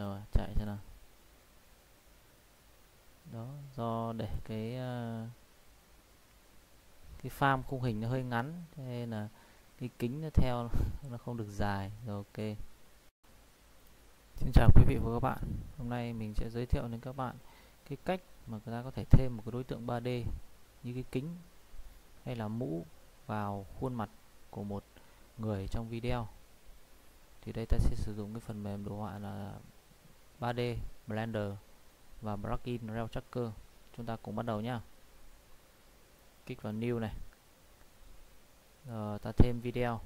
rồi, chạy xem nào. Đó, do để cái ờ, cái farm khung hình nó hơi ngắn nên là cái kính nó theo nó không được dài. Rồi, ok. Xin chào quý vị và các bạn. Hôm nay mình sẽ giới thiệu đến các bạn cái cách mà người ta có thể thêm một cái đối tượng 3D như cái kính hay là mũ vào khuôn mặt của một người trong video. Thì đây ta sẽ sử dụng cái phần mềm đồ họa là 3D Blender và plugin Rail Tracker. Chúng ta cùng bắt đầu nhá. Kích vào new này. Rồi ta thêm video.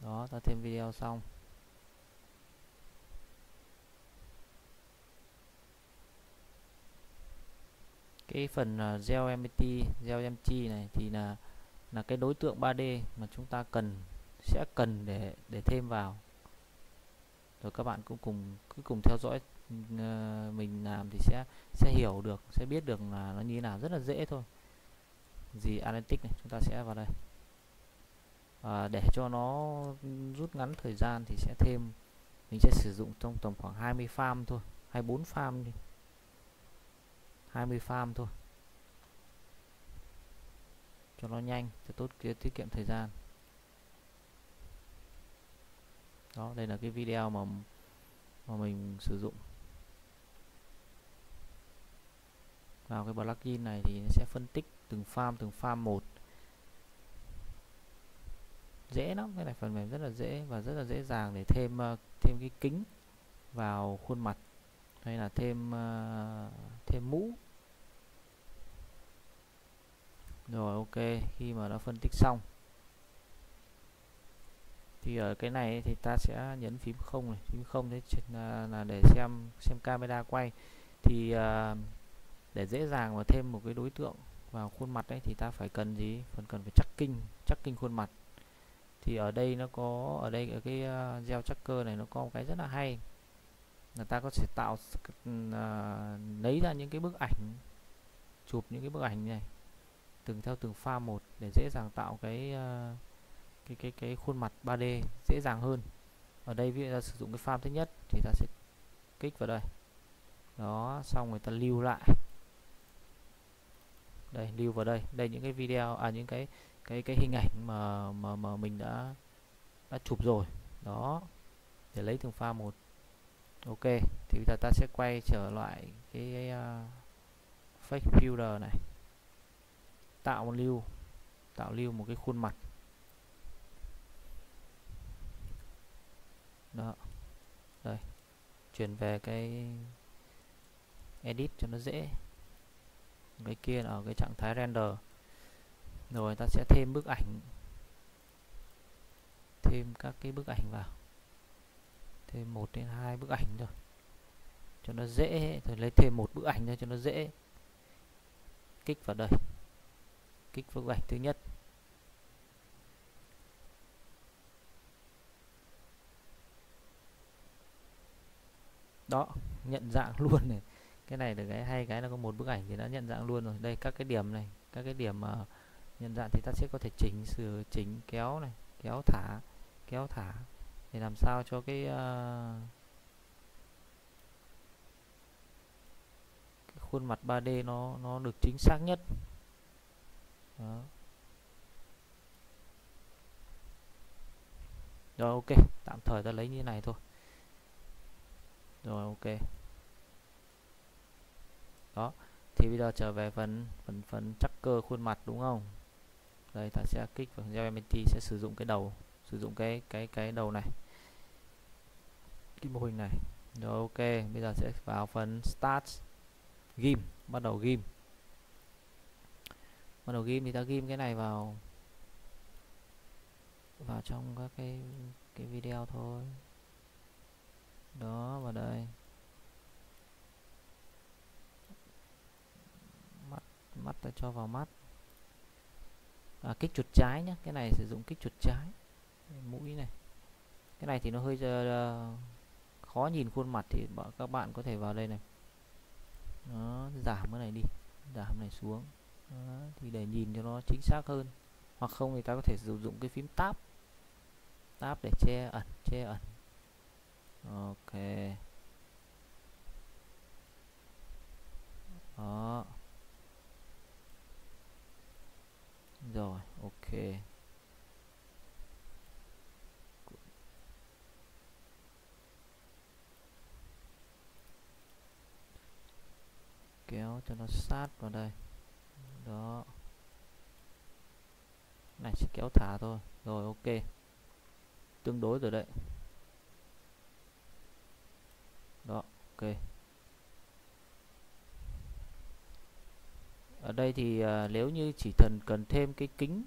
Đó ta thêm video xong. Cái phần ờ, uh, gel empty gel empty này thì là là cái đối tượng 3D mà chúng ta cần sẽ cần để để thêm vào. Rồi các bạn cũng cùng cứ cùng theo dõi ờ, mình làm thì sẽ sẽ hiểu được sẽ biết được là nó như thế nào rất là dễ thôi. Gì analytics này chúng ta sẽ vào đây. À, để cho nó rút ngắn thời gian thì sẽ thêm mình sẽ sử dụng trong tầm khoảng 20 farm thôi 24 farm đi. 20 farm thôi cho nó nhanh, cho tốt tiết kiệm thời gian. Đó, đây là cái video mà mà mình sử dụng. Vào cái plugin này thì nó sẽ phân tích từng farm từng farm một. Dễ lắm, cái này phần mềm rất là dễ và rất là dễ dàng để thêm ờ, thêm cái kính vào khuôn mặt, hay là thêm ờ, thêm mũ rồi ok khi mà nó phân tích xong. Thì ở cái này thì ta sẽ nhấn phím không này. Phím không đấy là, là để xem xem camera quay. Thì à, để dễ dàng mà thêm một cái đối tượng vào khuôn mặt đấy thì ta phải cần gì? Phần cần phải chắc kinh chắc kinh khuôn mặt. Thì ở đây nó có ở đây ở cái uh, gel tracker này nó có một cái rất là hay. Là ta có thể tạo uh, lấy ra những cái bức ảnh chụp những cái bức ảnh này từng theo từng pha một để dễ dàng tạo cái ờ, cái cái cái khuôn mặt 3D dễ dàng hơn. Ở đây ví dụ ta sử dụng cái farm thứ nhất thì ta sẽ kích vào đây. Đó xong người ta lưu lại. Đây lưu vào đây. Đây những cái video à những cái cái cái hình ảnh mà mà mà mình đã đã chụp rồi. Đó để lấy từng pha một. Ok thì bây giờ ta sẽ quay trở lại cái, cái uh, fake builder này tạo một lưu, tạo lưu một cái khuôn mặt. Đó. Đây. Chuyển về cái edit cho nó dễ. Cái kia là ở cái trạng thái render. Rồi ta sẽ thêm bức ảnh. Thêm các cái bức ảnh vào. Thêm một đến hai bức ảnh rồi cho nó dễ. Rồi lấy thêm một bức ảnh thôi cho nó dễ. Kích vào đây kích vào bức ảnh thứ nhất. Đó nhận dạng luôn này. Cái này được cái hay cái là có một bức ảnh thì đã nhận dạng luôn rồi. Đây các cái điểm này các cái điểm mà uh, nhận dạng thì ta sẽ có thể chỉnh sửa chỉnh kéo này kéo thả kéo thả để làm sao cho cái, uh, cái khuôn mặt 3D nó nó được chính xác nhất đó. rồi, ok. Tạm thời ta lấy như này thôi. Rồi, ok. Đó. Thì bây giờ trở về phần phần phần chắc cơ khuôn mặt đúng không? Đây, ta sẽ kích vào GMT sẽ sử dụng cái đầu, sử dụng cái cái cái đầu này. Cái mô hình này. Rồi, ok. Bây giờ sẽ vào phần start ghim bắt đầu ghim bắt đầu ghim thì ta ghim cái này vào vào trong các cái cái video thôi. Đó vào đây. Mắt mắt ta cho vào mắt. À, kích chuột trái nhé cái này sử dụng kích chuột trái. Mũi này. Cái này thì nó hơi uh, khó nhìn khuôn mặt thì các bạn có thể vào đây này. Nó giảm cái này đi. Giảm này xuống đó, thì để nhìn cho nó chính xác hơn. Hoặc không thì ta có thể sử dụng cái phím tab. Tab để che ẩn che ẩn. Ok. Đó. Rồi ok. Kéo cho nó sát vào đây đó. Này chỉ kéo thả thôi. Rồi ok. Tương đối rồi đấy. Đó ok. Ở đây thì à, nếu như chỉ thần cần thêm cái kính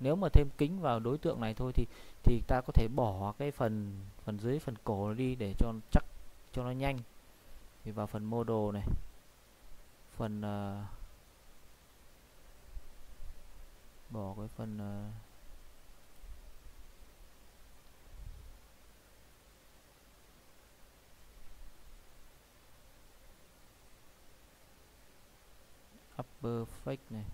nếu mà thêm kính vào đối tượng này thôi thì thì ta có thể bỏ cái phần phần dưới phần cổ đi để cho chắc cho nó nhanh. Thì vào phần model này. Phần uh, bỏ cái phần uh, upper fake này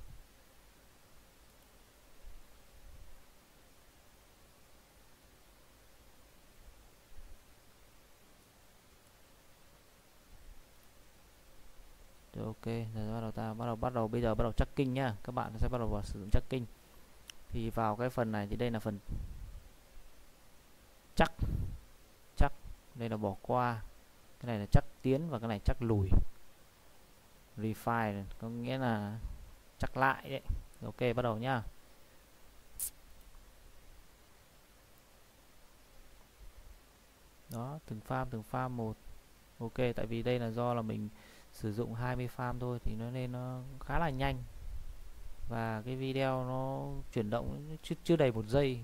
Rồi ok, Rồi bắt đầu ta bắt đầu bắt đầu bây giờ bắt đầu tracking nhá. Các bạn sẽ bắt đầu vào sử dụng tracking. Thì vào cái phần này thì đây là phần chắc chắc. Đây là bỏ qua. Cái này là chắc tiến và cái này chắc lùi. Refine có nghĩa là chắc lại đấy. Ok bắt đầu nhá. Đó từng farm từng farm một. Ok tại vì đây là do là mình sử dụng 20 farm thôi thì nó nên nó khá là nhanh. Và cái video nó chuyển động chưa, chưa đầy một giây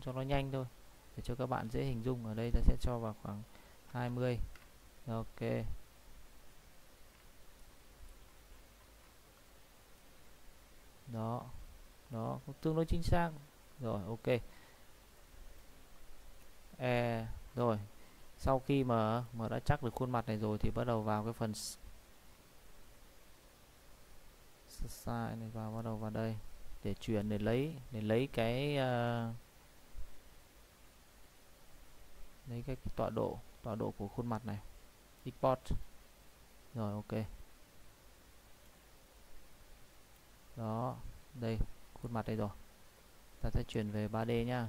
cho nó nhanh thôi. Để cho các bạn dễ hình dung ở đây ta sẽ cho vào khoảng 20 ok. Đó đó tương đối chính xác. Rồi ok. E rồi sau khi mà mà đã chắc được khuôn mặt này rồi thì bắt đầu vào cái phần size này vào bắt đầu vào đây. Để chuyển để lấy để lấy cái uh, lấy cái, cái tọa độ tọa độ của khuôn mặt này. Export rồi ok. Đó đây khuôn mặt đây rồi. Ta sẽ chuyển về 3D nhá.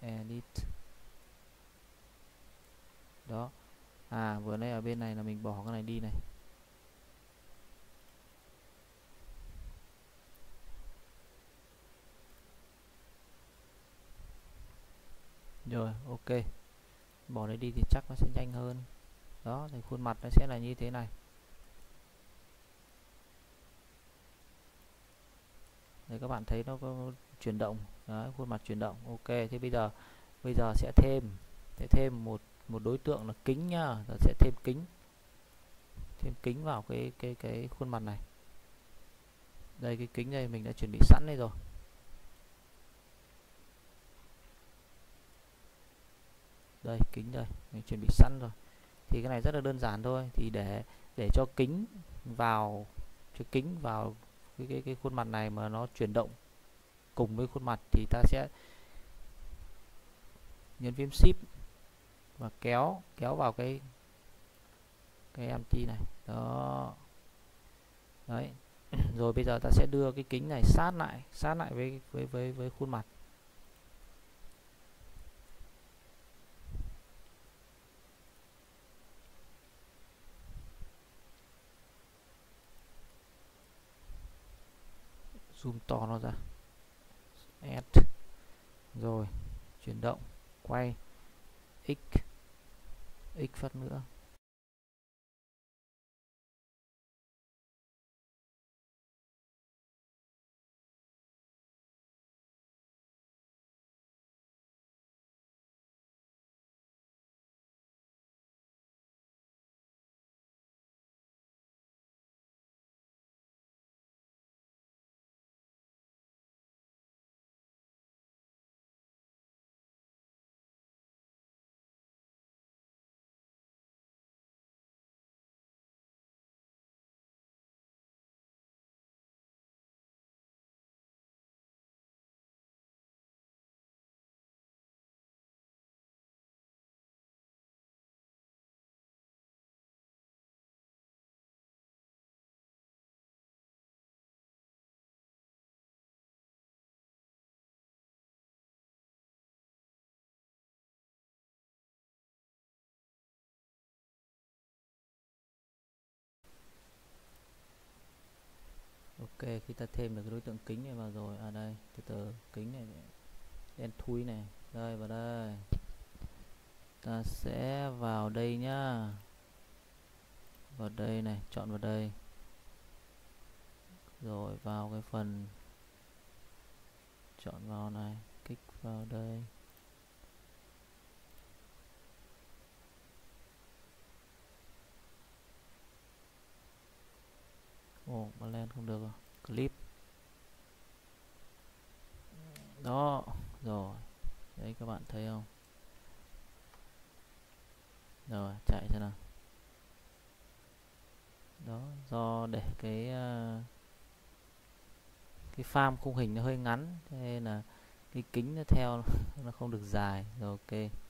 Edit đó. À vừa nãy ở bên này là mình bỏ cái này đi này. Rồi ok. Bỏ đấy đi thì chắc nó sẽ nhanh hơn. Đó thì khuôn mặt nó sẽ là như thế này. Đấy các bạn thấy nó có chuyển động. Đấy, khuôn mặt chuyển động. Ok thế bây giờ bây giờ sẽ thêm sẽ thêm một một đối tượng là kính nhá ta sẽ thêm kính. Thêm kính vào cái cái cái khuôn mặt này. Đây cái kính đây mình đã chuẩn bị sẵn đây rồi. Đây kính đây mình chuẩn bị sẵn rồi. Thì cái này rất là đơn giản thôi. Thì để để cho kính vào cho kính vào cái, cái, cái khuôn mặt này mà nó chuyển động cùng với khuôn mặt thì ta sẽ nhấn phím shift và kéo kéo vào cái cái empty này. Đó. Đấy. Rồi bây giờ ta sẽ đưa cái kính này sát lại sát lại với với với với khuôn mặt. Zoom to nó ra. Add. Rồi. Chuyển động. Quay. X. ikke for den videre. Ok, khi ta thêm được cái đối tượng kính này vào rồi. Ở à đây, từ từ, kính này đen thui này. Đây, vào đây. Ta sẽ vào đây nhá. Vào đây này, chọn vào đây. Rồi, vào cái phần, chọn vào này, kích vào đây. Ồ, mà lên không được rồi clip. Đó, rồi. Đấy, các bạn thấy không? Rồi, chạy cho nào. Đó, do để cái ờ, cái farm khung hình nó hơi ngắn nên là cái kính nó theo, nó không được dài. Rồi, ok.